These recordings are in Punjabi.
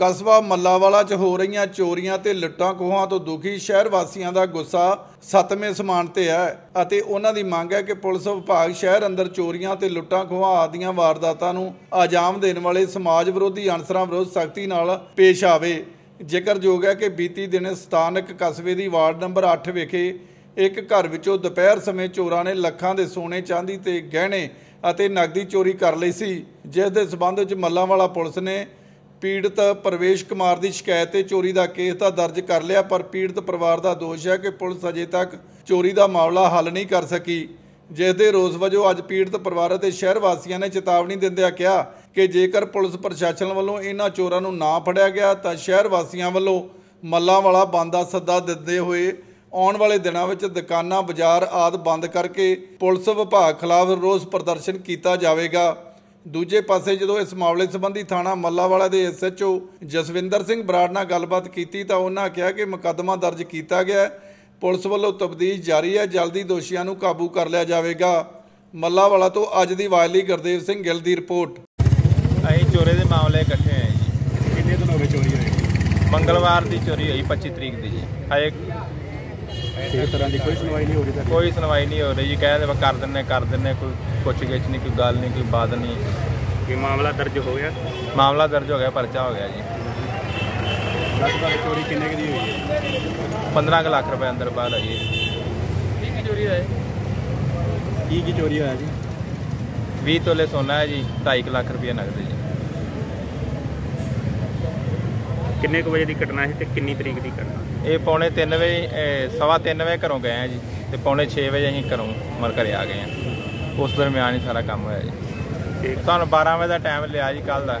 ਕਸਬਾ ਮੱਲਾਵਾਲਾ 'ਚ ਹੋ ਰਹੀਆਂ ਚੋਰੀਆਂ ਤੇ ਲੁੱਟਾਂ ਖੋਹਾਂ ਤੋਂ ਦੁਖੀ ਸ਼ਹਿਰ ਵਾਸੀਆਂ ਦਾ ਗੁੱਸਾ ਸੱਤਵੇਂ ਸਮਾਨ ਤੇ ਹੈ ਅਤੇ ਉਹਨਾਂ ਦੀ ਮੰਗ ਹੈ ਕਿ ਪੁਲਿਸ ਵਿਭਾਗ ਸ਼ਹਿਰ ਅੰਦਰ ਚੋਰੀਆਂ ਤੇ ਲੁੱਟਾਂ ਖੋਹਾਂ ਆਦੀਆਂ ਵਾਰਦਾਤਾਂ ਨੂੰ ਆਜ਼ਾਮ ਦੇਣ ਵਾਲੇ ਸਮਾਜ ਵਿਰੋਧੀ ਅਨਸਰਾਂ ਵਿਰੁੱਧ ਸਖਤੀ ਨਾਲ ਪੇਸ਼ ਆਵੇ। ਜ਼ਿਕਰਯੋਗ ਹੈ ਕਿ ਬੀਤੀ ਦਿਨ ਸਥਾਨਕ ਕਸਬੇ ਦੀ ਵਾਰਡ ਨੰਬਰ 8 ਵਿਖੇ ਇੱਕ ਘਰ ਵਿੱਚੋਂ ਦੁਪਹਿਰ ਸਮੇਂ ਚੋਰਾਂ ਨੇ ਲੱਖਾਂ ਦੇ ਸੋਨੇ, ਚਾਂਦੀ ਤੇ ਗਹਿਣੇ ਅਤੇ ਨਕਦੀ ਚੋਰੀ ਕਰ ਲਈ ਸੀ। ਜਿਸ ਦੇ ਸਬੰਧ ਵਿੱਚ ਮੱਲਾਂਵਾਲਾ ਪੁਲਿਸ ਨੇ ਪੀੜਤ ਪ੍ਰਵੇਸ਼ ਕੁਮਾਰ ਦੀ ਸ਼ਿਕਾਇਤ ਤੇ ਚੋਰੀ ਦਾ ਕੇਸ ਤਾਂ ਦਰਜ ਕਰ ਲਿਆ, ਪਰ ਪੀੜਤ ਪਰਿਵਾਰ ਦਾ ਦੋਸ਼ ਹੈ ਕਿ ਪੁਲਿਸ ਅਜੇ ਤੱਕ ਚੋਰੀ ਦਾ ਮਾਮਲਾ ਹੱਲ ਨਹੀਂ ਕਰ ਸਕੀ। ਜਿਸ ਦੇ ਰੋਸ ਵਜੋਂ ਅੱਜ ਪੀੜਤ ਪਰਿਵਾਰ ਅਤੇ ਸ਼ਹਿਰ ਵਾਸੀਆਂ ਨੇ ਚੇਤਾਵਨੀ ਦਿੰਦਿਆਂ ਕਿਹਾ ਕਿ ਜੇਕਰ ਪੁਲਿਸ ਪ੍ਰਸ਼ਾਸਨ ਵੱਲੋਂ ਇਹਨਾਂ ਚੋਰਾਂ ਨੂੰ ਨਾ ਫੜਿਆ ਗਿਆ ਤਾਂ ਸ਼ਹਿਰ ਵਾਸੀਆਂ ਵੱਲੋਂ ਮੱਲਾਂ ਵਾਲਾ ਬੰਦ ਦਾ ਸੱਦਾ ਦਿੰਦੇ ਹੋਏ ਆਉਣ ਵਾਲੇ ਦਿਨਾਂ ਵਿੱਚ ਦੁਕਾਨਾਂ, ਬਾਜ਼ਾਰ ਆਦ ਬੰਦ ਕਰਕੇ ਪੁਲਿਸ ਵਿਭਾਗ ਖਿਲਾਫ ਰੋਸ ਪ੍ਰਦਰਸ਼ਨ ਕੀਤਾ ਜਾਵੇਗਾ। ਦੂਜੇ ਪਾਸੇ ਜਦੋਂ ਇਸ ਮਾਮਲੇ ਸੰਬੰਧੀ ਥਾਣਾ ਮੱਲਾਵਾਲਾ ਦੇ ਐਸਐਚਓ ਜਸਵਿੰਦਰ ਸਿੰਘ ਬਰਾੜ ਨਾਲ ਗੱਲਬਾਤ ਕੀਤੀ ਤਾਂ ਉਹਨਾਂ ਕਿਹਾ ਕਿ ਮੁਕੱਦਮਾ ਦਰਜ ਕੀਤਾ ਗਿਆ ਹੈ। ਪੁਲਿਸ ਵੱਲੋਂ ਤਬਦੀਲ ਜਾਰੀ ਹੈ। ਜਲਦੀ ਦੋਸ਼ੀਆਂ ਨੂੰ ਕਾਬੂ ਕਰ ਲਿਆ ਜਾਵੇਗਾ। ਮੱਲਾਵਾਲਾ ਤੋਂ ਅੱਜ ਦੀ ਵਾਇਲੀ ਗੁਰਦੇਵ ਸਿੰਘ ਗਿੱਲ ਦੀ ਰਿਪੋਰਟ। ਅਸੀਂ ਚੋਰੀ ਦੇ ਮਾਮਲੇ ਇਕੱਠੇ ਆਏ ਜੀ। ਕਿੰਨੇ ਦਿਨ ਹੋ ਗਏ ਚੋਰੀ ਹੋਈ ਮੰਗਲਵਾਰ ਦੀ ਚੋਰੀ ਹੋਈ 25 ਤਰੀਕ ਦੀ ਜੀ। ਤਰ੍ਹਾਂ ਦੀ ਕੋਈ ਸੁਣਵਾਈ ਨਹੀਂ ਹੋ ਰਹੀ ਕੋਈ ਸੁਣਵਾਈ ਨਹੀਂ ਹੋ ਰਹੀ ਜੀ। ਕਹਿੰਦੇ ਵਾ ਕਰ ਦਿੰਨੇ ਕਰ ਦਿੰਨੇ ਕੋਈ ਪੁੱਛ ਗਿੱਛ ਨਹੀਂ ਕੋਈ ਗੱਲ ਨਹੀਂ ਕੋਈ ਬਾਤ ਨਹੀਂ। ਕੀ ਮਾਮਲਾ ਦਰਜ ਹੋ ਗਿਆ? ਮਾਮਲਾ ਦਰਜ ਹੋ ਗਿਆ ਪਰਚਾ ਹੋ ਗਿਆ ਜੀ। ਲਗਭਗ ਚੋਰੀ ਕਿੰਨੇ ਕੁ ਦੀ ਹੋਈ ਹੈ? 15 ਕੁ ਲੱਖ ਰੁਪਏ ਅੰਦਰ ਬਾਹਰ ਆਈ ਕੀ ਕੀ ਚੋਰੀ ਹੋਇਆ ਜੀ। 20 ਤੋਲੇ ਸੋਨਾ ਹੈ ਜੀ 2.5 ਲੱਖ ਰੁਪਏ ਨਗਦ ਜੀ। ਕਿੰਨੇ ਕੁ ਵਜੇ ਦੀ ਘਟਨਾ ਸੀ ਤੇ ਕਿੰਨੀ ਤਰੀਕ ਦੀ ਘਟਨਾ? ਇਹ ਪੌਣੇ 3 ਵਜੇ ਸਵਾ 3 ਵਜੇ ਘਰੋਂ ਗਏ ਆ ਜੀ ਤੇ ਪੌਣੇ 6 ਵਜੇ ਅਸੀਂ ਘਰੋਂ ਮਰ ਘਰੇ ਆ ਗਏ ਆ। ਉਸ ਦਰਮਿਆਨ ਹੀ ਸਾਰਾ ਕੰਮ ਹੋਇਆ ਜੀ। ਠੀਕ ਤੁਹਾਨੂੰ 12 ਵਜੇ ਦਾ ਟਾਈਮ ਲਿਆ ਜੀ ਕੱਲ ਦਾ।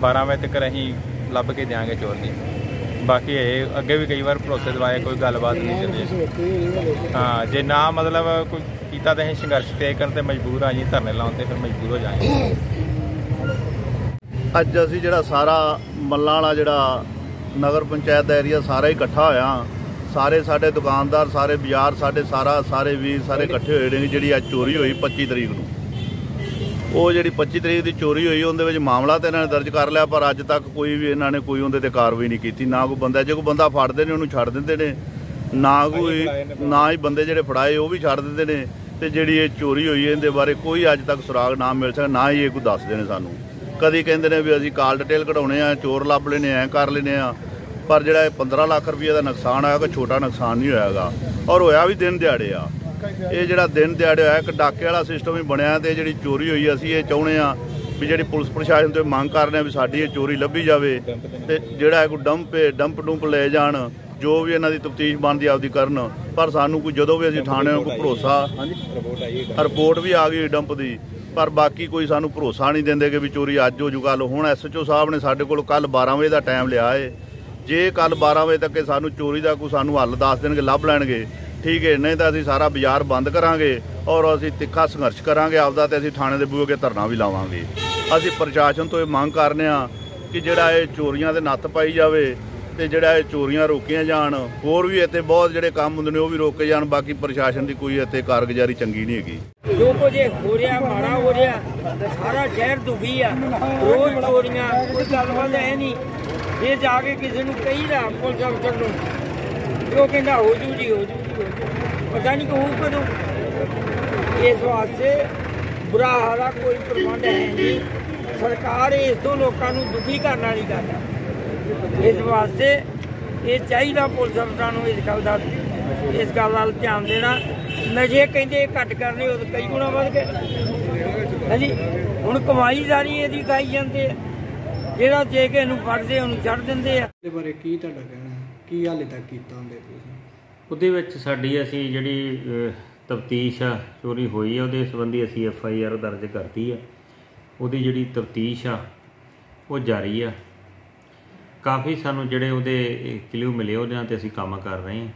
12 ਵਜੇ ਤੱਕ ਅਸੀਂ ਲੱਭ ਕੇ ਦਿਆਂਗੇ ਚੋਰ ਜੀ। ਬਾਕੀ ਇਹ ਅੱਗੇ ਵੀ ਕਈ ਵਾਰ ਭਰੋਸੇ ਦਵਾਏ, ਕੋਈ ਗੱਲਬਾਤ ਨਹੀਂ ਚੱਲੀ। ਹਾਂ, ਜੇ ਨਾ ਮਤਲਬ ਕੋਈ ਕੀਤਾ ਤਾਂ ਅਸੀਂ ਸੰਘਰਸ਼ ਤੇ ਕਰਨ ਤੇ ਮਜਬੂਰ ਆ ਜੀ, ਧਰਨੇ ਲਾਉਣ ਤੇ ਫਿਰ ਮਜਬੂਰ ਹੋ ਜਾਵਾਂਗੇ। ਅੱਜ ਅਸੀਂ ਜਿਹੜਾ ਸਾਰਾ ਮੱਲਾਂ ਵਾਲਾ ਜਿਹੜਾ ਨਗਰ ਪੰਚਾਇਤ ਦਾ ਏਰੀਆ ਸਾਰਾ ਇਕੱਠਾ ਹੋਇਆ। ਸਾਰੇ ਸਾਡੇ ਦੁਕਾਨਦਾਰ, ਸਾਰੇ ਬਾਜ਼ਾਰ, ਸਾਡੇ ਸਾਰਾ, ਸਾਰੇ ਵੀਰ, ਸਾਰੇ ਇਕੱਠੇ ਹੋਏ ਨੇ ਜਿਹੜੀ ਅੱਜ ਚੋਰੀ ਹੋਈ 25 ਤਰੀਕ ਨੂੰ। ਉਹ ਜਿਹੜੀ 25 ਤਰੀਕ ਦੀ ਚੋਰੀ ਹੋਈ, ਉਹਦੇ ਵਿੱਚ ਮਾਮਲਾ ਤੇ ਇਹਨਾਂ ਨੇ ਦਰਜ ਕਰ ਲਿਆ, ਪਰ ਅੱਜ ਤੱਕ ਕੋਈ ਵੀ ਇਹਨਾਂ ਨੇ ਕੋਈ ਉਹਦੇ ਤੇ ਕਾਰਵਾਈ ਨਹੀਂ ਕੀਤੀ। ਨਾ ਕੋਈ ਬੰਦਾ, ਜੇ ਕੋਈ ਬੰਦਾ ਫੜਦੇ ਨੇ, ਉਹਨੂੰ ਛੱਡ ਦਿੰਦੇ ਨੇ। ਨਾ ਕੋਈ, ਨਾ ਹੀ ਬੰਦੇ ਜਿਹੜੇ ਫੜਾਏ, ਉਹ ਵੀ ਛੱਡ ਦਿੰਦੇ ਨੇ। ਤੇ ਜਿਹੜੀ ਇਹ ਚੋਰੀ ਹੋਈ ਹੈ ਇਹਦੇ ਬਾਰੇ ਕੋਈ ਅੱਜ ਤੱਕ ਸੁਰਾਗ ਨਾ ਮਿਲ ਸਕਿਆ ਨਾ ਹੀ ਇਹ ਕੋਈ ਦੱਸਦੇ ਨੇ ਸਾਨੂੰ। ਕਦੀ ਕਹਿੰਦੇ ਨੇ ਵੀ ਅਸੀਂ ਕਾਲ ਡਿਟੇਲ ਕਢਾਉਣੇ ਆ, ਚੋਰ ਲੱਭ ਲੈਨੇ ਆ ਕਰ ਲੈਨੇ ਆ। ਪਰ ਜਿਹੜਾ ਇਹ 15 ਲੱਖ ਰੁਪਏ ਦਾ ਨੁਕਸਾਨ ਆਇਆ ਕੋਈ ਛੋਟਾ ਨੁਕਸਾਨ ਨਹੀਂ ਹੋਇਆਗਾ। ਔਰ ਹੋਇਆ ਵੀ ਦਿਨ ਦਿਹਾੜੇ ਆ। ਇਹ ਜਿਹੜਾ ਦਿਨ ਦਿਹਾੜੇ ਹੋਇਆ, ਇੱਕ ਡਾਕੇ ਵਾਲਾ ਸਿਸਟਮ ਹੀ ਬਣਿਆ ਤੇ ਜਿਹੜੀ ਚੋਰੀ ਹੋਈ, ਅਸੀਂ ਇਹ ਚਾਹੁੰਦੇ ਆ ਵੀ ਜਿਹੜੀ ਪੁਲਿਸ ਪ੍ਰਸ਼ਾਸਨ ਤੋਂ ਇਹ ਮੰਗ ਕਰਦੇ ਆ ਵੀ ਸਾਡੀ ਇਹ ਚੋਰੀ ਲੱਭੀ ਜਾਵੇ ਤੇ ਜਿਹੜਾ ਇਹ ਕੋਈ ਡੰਪ ਹੈ ਡੰਪ ਡੁੰਪ ਲੈ ਜਾਣ, ਜੋ ਵੀ ਇਹਨਾਂ ਦੀ ਤਫਤੀਸ਼ ਬਣਦੀ ਆਪਦੀ ਕਰਨ। ਪਰ ਸਾਨੂੰ ਕੋਈ ਜਦੋਂ ਵੀ ਅਸੀਂ ਥਾਣੇ ਨੂੰ ਕੋਈ ਭਰੋਸਾ ਰਿਪੋਰਟ ਵੀ ਆ ਗਈ ਡੰਪ ਦੀ। ਪਰ ਬਾਕੀ ਕੋਈ ਸਾਨੂੰ ਭਰੋਸਾ ਨਹੀਂ ਦਿੰਦੇ ਕਿ ਵੀ ਚੋਰੀ ਅੱਜ ਹੋ ਜੂ ਕੱਲ ਹੁਣ ਐਸਐਚਓ ਸਾਹਿਬ ਨੇ ਸਾਡੇ ਕੋਲ ਕੱਲ 12 ਵਜੇ ਦਾ ਟਾਈਮ ਲਿਆ ਏ। ਜੇ ਕੱਲ 12 ਵਜੇ ਤੱਕ ਸਾਨੂੰ ਚੋਰੀ ਦਾ ਕੋਈ ਸਾਨੂੰ ਹੱਲ ਦੱਸ ਦੇਣਗੇ ਲੱਭ ਲੈਣਗੇ ਠੀਕ ਹੈ ਨਹੀਂ ਤਾਂ ਅਸੀਂ ਸਾਰਾ ਬਾਜ਼ਾਰ ਬੰਦ ਕਰਾਂਗੇ ਔਰ ਅਸੀਂ ਤਿੱਖਾ ਸੰਘਰਸ਼ ਕਰਾਂਗੇ ਆਪਦਾ ਤੇ ਅਸੀਂ ਥਾਣੇ ਦੇ ਬੂਹੇ ਅੱਗੇ ਧਰਨਾ ਵੀ ਲਾਵਾਂਗੇ। ਅਸੀਂ ਪ੍ਰਸ਼ਾਸਨ ਤੋਂ ਇਹ ਮੰਗ ਕਰਨੇ ਆ ਕਿ ਜਿਹੜਾ ਇਹ ਚੋਰੀਆਂ ਦੇ ਨੱਥ ਪਾਈ ਜਾਵੇ ਤੇ ਜਿਹੜਾ ਇਹ ਚੋਰੀਆਂ ਰੋਕੀਆਂ ਜਾਣ ਹੋਰ ਵੀ ਇੱਥੇ ਬਹੁਤ ਜਿਹੜੇ ਕੰਮ ਹੁੰਦੇ ਨੇ ਉਹ ਵੀ ਰੋਕੇ ਜਾਣ ਬਾਕੀ ਪ੍ਰਸ਼ਾਸਨ ਦੀ ਕੋਈ ਇੱਥੇ ਕਾਰਗੁਜ਼ਾਰੀ ਚੰਗੀ ਨਹੀਂ ਹੈਗੀ। ਜੋ ਕੁਝ ਹੋ ਰਿਹਾ ਮਾੜਾ ਹੋ ਰਿਹਾ ਸਾਰਾ ਸ਼ਹਿਰ ਦੁਖੀ ਆ। ਰੋਜ਼ ਚੋਰੀਆਂ ਕੋਈ ਗੱਲਬਾਤ ਹੈ ਨਹੀਂ। ਇਹ ਜਾ ਕੇ ਕਿਸੇ ਨੂੰ ਕਹੀਦਾ ਪੁਲਿਸ ਅਫਸਰ ਨੂੰ ਤੇ ਉਹ ਕਹਿੰਦਾ ਹੋ ਜੂ ਜੀ, ਹੋ ਜੂ ਜੀ, ਹੋ ਪਤਾ ਨਹੀਂ ਕਹੂ ਕਦੋਂ। ਇਸ ਵਾਸਤੇ ਬੁਰਾ ਹਾਲਾ ਕੋਈ ਪ੍ਰਬੰਧ ਹੈ ਨਹੀਂ ਸਰਕਾਰ ਇਸ ਤੋਂ ਲੋਕਾਂ ਨੂੰ ਦੁਖੀ ਕਰਨ ਵਾਲੀ ਗੱਲ ਆ। ਇਸ ਵਾਸਤੇ ਇਹ ਚਾਹੀਦਾ ਪੁਲਿਸ ਅਫਸਰਾਂ ਨੂੰ ਇਸ ਗੱਲ ਦਾ, ਇਸ ਗੱਲ ਵੱਲ ਧਿਆਨ ਦੇਣਾ। ਨਸ਼ੇ ਕਹਿੰਦੇ ਘੱਟ ਕਰਨੇ, ਉਹ ਕਈ ਗੁਣਾ ਵੱਧ ਗਏ। ਹਾਂਜੀ, ਹੁਣ ਕਮਾਈ ਸਾਰੀ ਇਹਦੀ ਖਾਈ ਜਾਂਦੇ ਆ। ਜਿਹੜਾ ਜੇ ਕਿਸੇ ਨੂੰ ਫੜਦੇ ਉਹਨੂੰ ਛੱਡ ਦਿੰਦੇ ਆ। ਦੇ ਬਾਰੇ ਕੀ ਤੁਹਾਡਾ ਕਹਿਣਾ ਹੈ? ਕੀ ਹਾਲੇ ਤੱਕ ਕੀਤਾ ਹੁੰਦੇ ਤੁਸੀਂ? ਉਹਦੇ ਵਿੱਚ ਸਾਡੀ ਅਸੀਂ ਜਿਹੜੀ ਤਫਤੀਸ਼ ਆ ਚੋਰੀ ਹੋਈ ਆ ਉਹਦੇ ਸੰਬੰਧੀ ਅਸੀਂ ਐਫ ਆਈ ਆਰ ਦਰਜ ਕਰਤੀ ਆ। ਉਹਦੀ ਜਿਹੜੀ ਤਫਤੀਸ਼ ਆ ਉਹ ਜਾਰੀ ਆ। ਕਾਫੀ ਸਾਨੂੰ ਜਿਹੜੇ ਉਹਦੇ ਕਲੂ ਮਿਲੇ ਉਹਦੇ ਨਾਲ ਤੇ ਅਸੀਂ ਕੰਮ ਕਰ ਰਹੇ ਹਾਂ।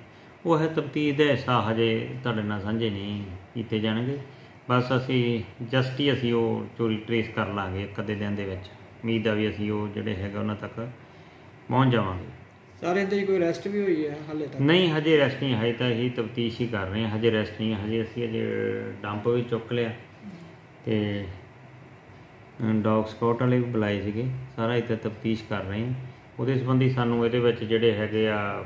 ਉਹ ਹੈ ਤਫਤੀਸ਼ ਦਾ ਹਿੱਸਾ ਹਜੇ ਤੁਹਾਡੇ ਨਾਲ ਸਾਂਝੇ ਨਹੀਂ ਕੀਤੇ ਜਾਣਗੇ। ਬਸ ਅਸੀਂ ਜਸਟ ਹੀ ਅਸੀਂ ਉਹ ਚੋਰੀ ਟਰੇਸ ਕਰ ਲਾਂਗੇ ਇੱਕ ਅੱਧੇ ਦਿਨ ਦੇ ਵਿੱਚ। ਉਮੀਦ ਆ ਵੀ ਅਸੀਂ ਉਹ ਜਿਹੜੇ ਹੈਗਾ ਉਹਨਾਂ ਤੱਕ ਪਹੁੰਚ ਜਾਵਾਂਗੇ। ਸਾਰੇ ਤੇ ਕੋਈ ਅਰੈਸਟ ਵੀ ਹੋਈ ਹੈ ਹਾਲੇ ਤੱਕ? ਨਹੀਂ ਹਜੇ ਰੈਸਟ ਨਹੀਂ ਹਜੇ ਤਾਂ ਇਹੀ ਤਫਤੀਸ਼ ਹੀ ਕਰ ਰਹੇ ਹਾਂ ਹਜੇ ਰੈਸਟ ਨਹੀਂ। ਹਜੇ ਅਸੀਂ ਅਜੇ ਡੰਪ ਵੀ ਚੁੱਕ ਲਿਆ। ਤੇ ਡੌਗ ਸਪੌਟ ਵਾਲੇ ਵੀ ਬੁਲਾਏ ਸੀਗੇ ਸਾਰਾ ਇੱਥੇ ਤਫਤੀਸ਼ ਕਰ ਰਹੇ ਹਾਂ। ਉਹਦੇ ਸੰਬੰਧੀ ਸਾਨੂੰ ਇਹਦੇ ਵਿੱਚ ਜਿਹੜੇ ਹੈਗੇ ਆ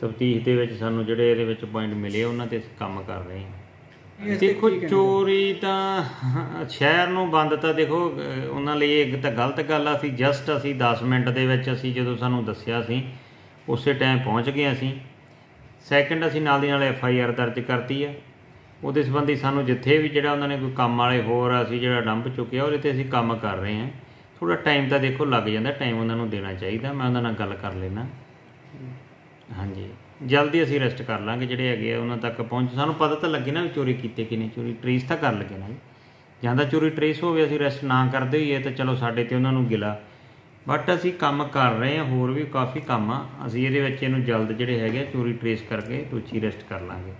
ਤਫਤੀਸ਼ ਦੇ ਵਿੱਚ ਸਾਨੂੰ ਜਿਹੜੇ ਇਹਦੇ ਵਿੱਚ ਪੁਆਇੰਟ ਮਿਲੇ ਉਹਨਾਂ ਤੇ ਕੰਮ ਕਰ ਰਹੇ ਹਾਂ। ਦੇਖੋ ਚੋਰੀ ਤਾਂ ਸ਼ਹਿਰ ਨੂੰ ਬੰਦ ਤਾਂ ਦੇਖੋ ਉਹਨਾਂ ਲਈ ਇੱਕ ਤਾਂ ਗਲਤ ਗੱਲ ਆ ਸੀ ਜਸਟ ਅਸੀਂ 10 ਮਿੰਟ ਦੇ ਵਿੱਚ ਅਸੀਂ ਜਦੋਂ ਸਾਨੂੰ ਦੱਸਿਆ ਸੀ ਉਸੇ ਟਾਈਮ ਪਹੁੰਚ ਗਏ ਅਸੀਂ। ਸੈਕੰਡ ਅਸੀਂ ਨਾਲ ਦੀ ਨਾਲ ਐਫ ਆਈ ਆਰ ਦਰਜ ਕਰਤੀ ਆ। ਉਹਦੇ ਸੰਬੰਧੀ ਸਾਨੂੰ ਜਿੱਥੇ ਵੀ ਜਿਹੜਾ ਉਹਨਾਂ ਨੇ ਕੋਈ ਕੰਮ ਵਾਲੇ ਹੋਰ ਅਸੀਂ ਜਿਹੜਾ ਡੰਪ ਚੁੱਕਿਆ ਉਹਦੇ ਤੇ ਅਸੀਂ ਕੰਮ ਕਰ ਰਹੇ ਹਾਂ। ਥੋੜਾ ਟਾਈਮ ਤਾਂ ਦੇਖੋ ਲੱਗ ਜਾਂਦਾ ਟਾਈਮ ਉਹਨਾਂ ਨੂੰ ਦੇਣਾ ਚਾਹੀਦਾ ਮੈਂ ਉਹਨਾਂ ਨਾਲ ਗੱਲ ਕਰ ਲੈਣਾ ਹਾਂਜੀ। ਜਲਦੀ ਅਸੀਂ ਅਰੈਸਟ ਕਰ ਲਾਂਗੇ ਜਿਹੜੇ ਹੈਗੇ ਆ ਉਹਨਾਂ ਤੱਕ ਪਹੁੰਚ ਸਾਨੂੰ ਪਤਾ ਤਾਂ ਲੱਗੇ ਨਾ ਵੀ ਚੋਰੀ ਕੀਤੇ ਕਿ ਨਹੀਂ ਚੋਰੀ ਟਰੇਸ ਤਾਂ ਕਰ ਲੱਗੇ ਨਾ ਜੀ। ਜਾਂ ਤਾਂ ਚੋਰੀ ਟਰੇਸ ਹੋਵੇ ਅਸੀਂ ਅਰੈਸਟ ਨਾ ਕਰਦੇ ਹੋਈਏ ਤਾਂ ਚਲੋ ਸਾਡੇ ਤੇ ਉਹਨਾਂ ਨੂੰ ਗਿਲਾ। ਬਟ ਅਸੀਂ ਕੰਮ ਕਰ ਰਹੇ ਹਾਂ ਹੋਰ ਵੀ ਕਾਫੀ ਕੰਮ ਆ। ਅਸੀਂ ਇਹਦੇ ਵਿੱਚ ਇਹਨੂੰ ਜਲਦ ਜਿਹੜੇ ਹੈਗੇ ਆ, ਚੋਰੀ ਟਰੇਸ ਕਰਕੇ ਦੋਸ਼ੀ ਅਰੈਸਟ ਕਰ ਲਾਂਗੇ।